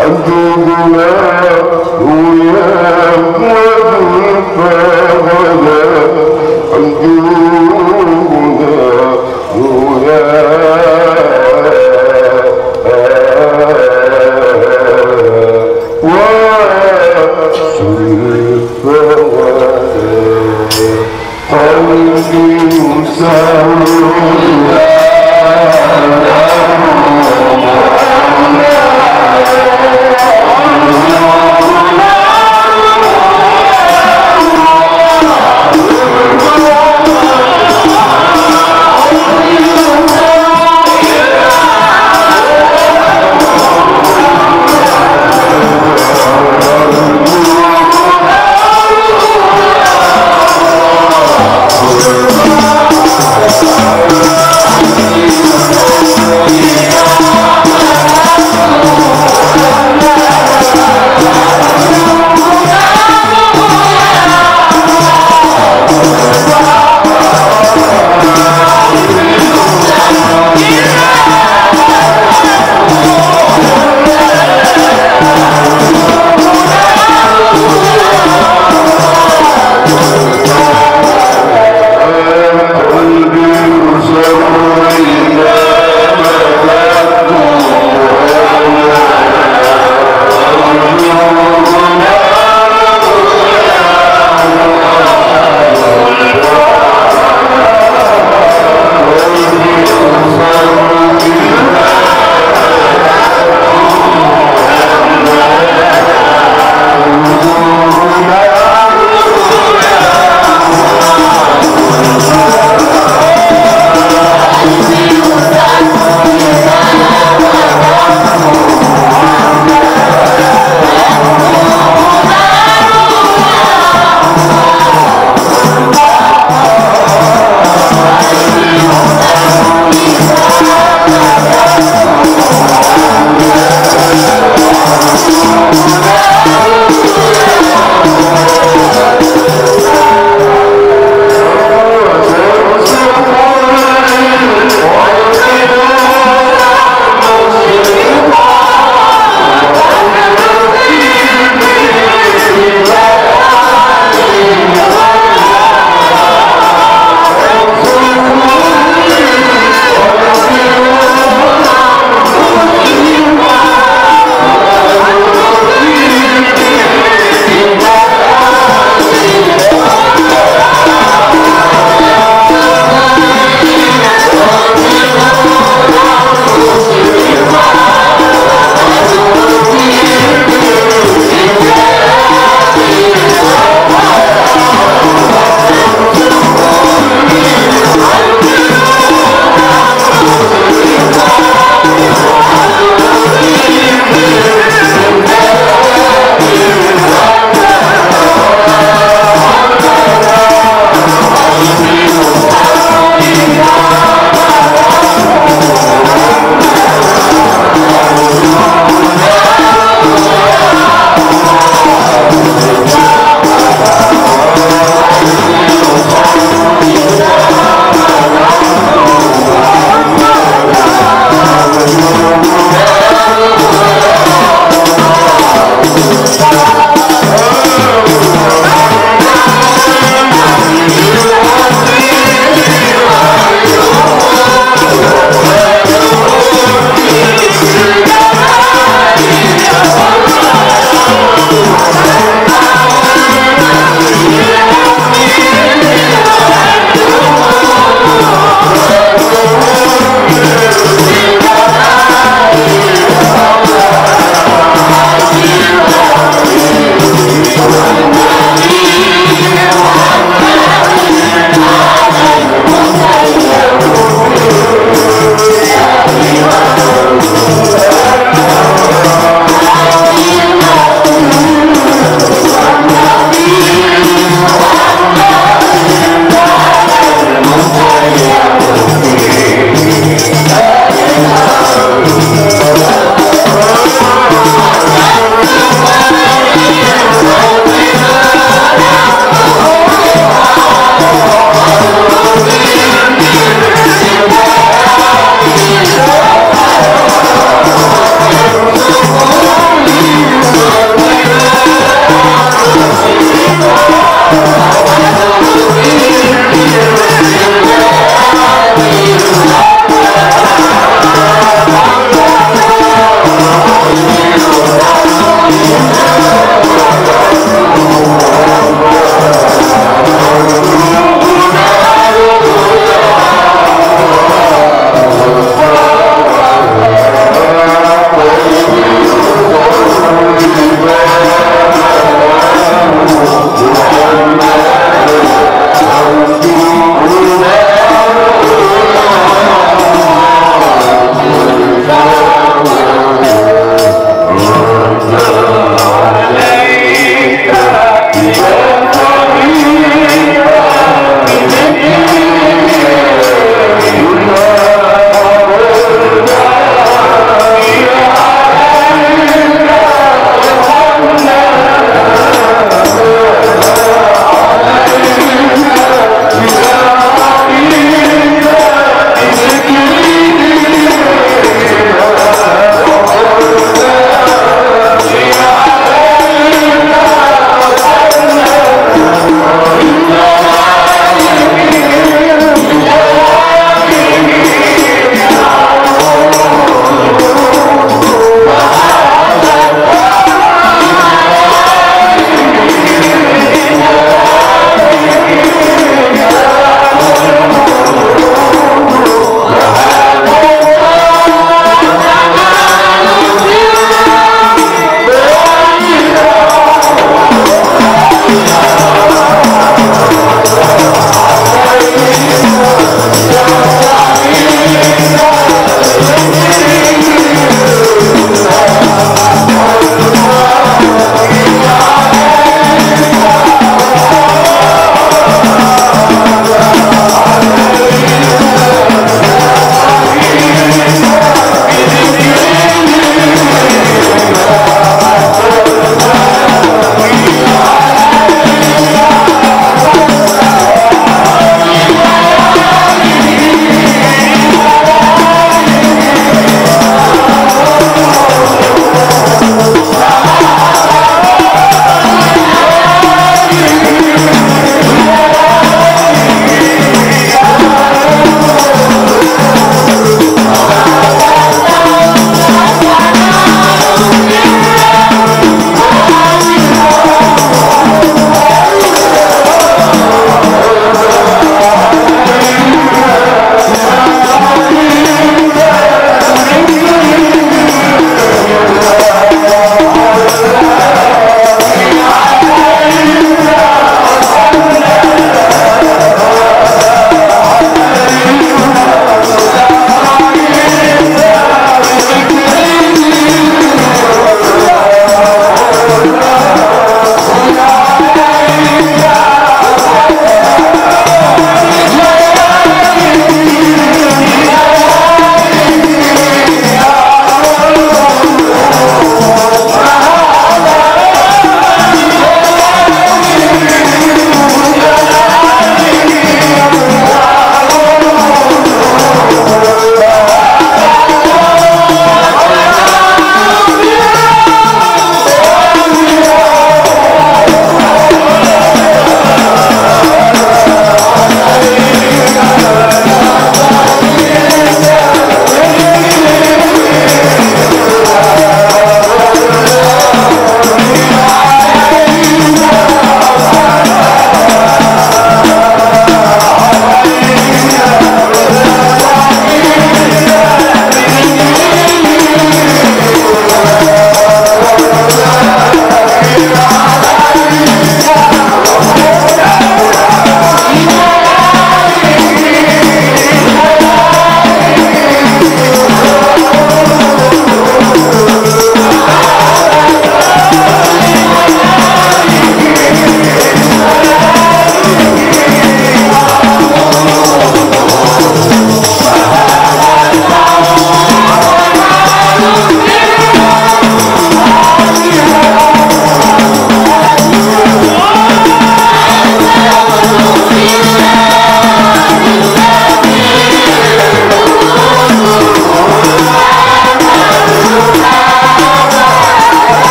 أجوبنا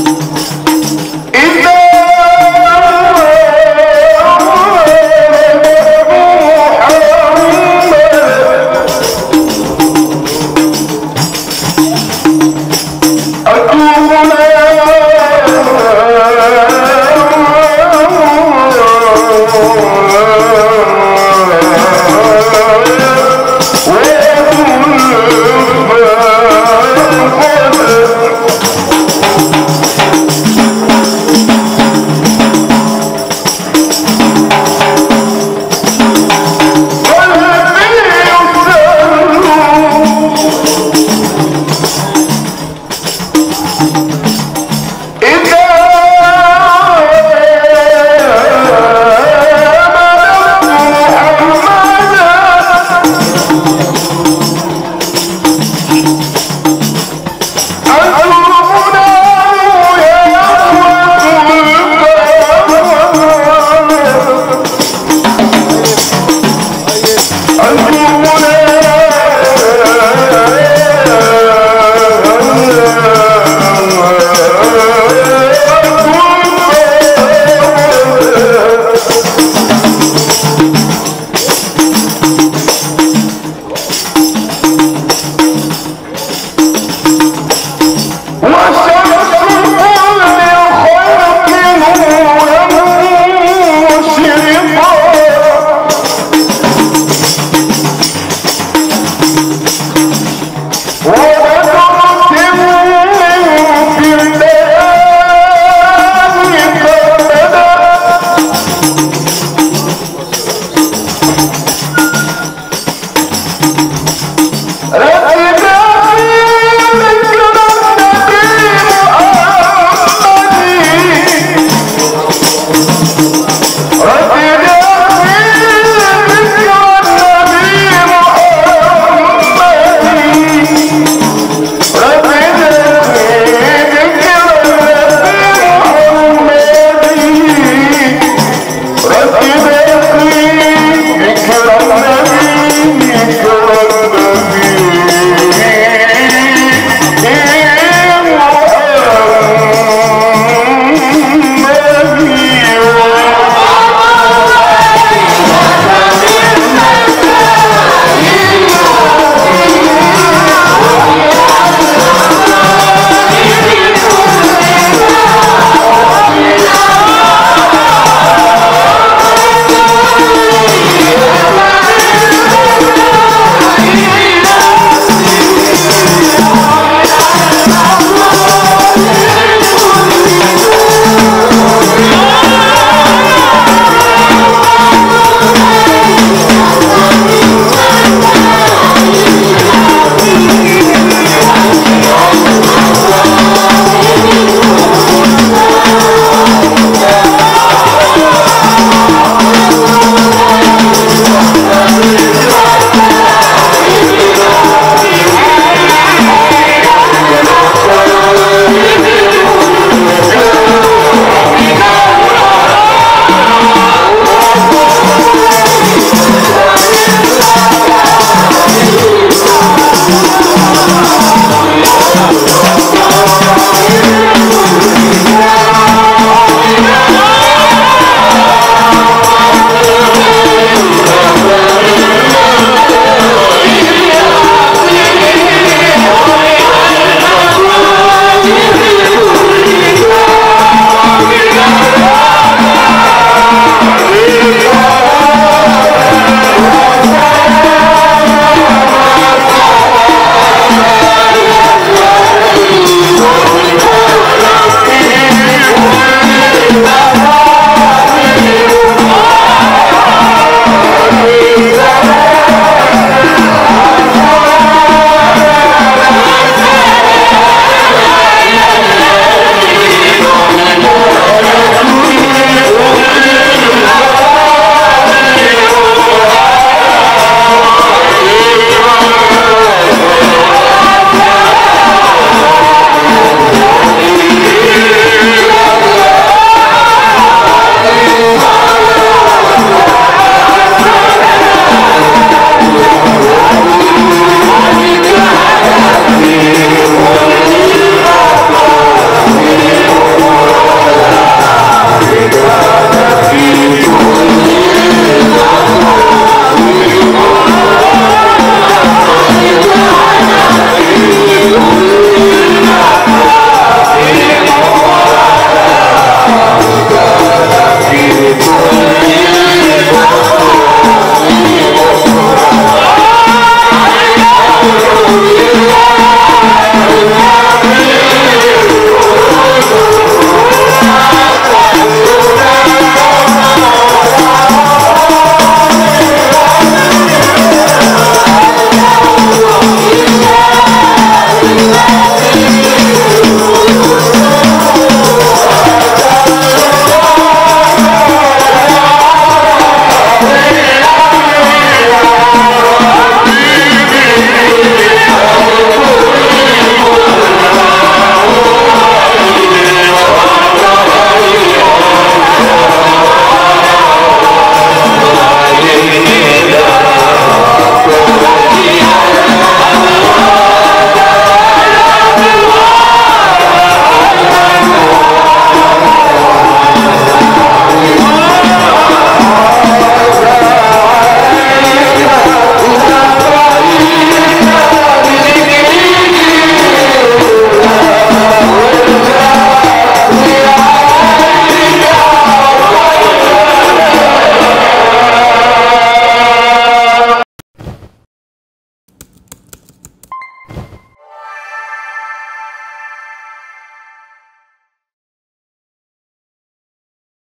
Música Whoa.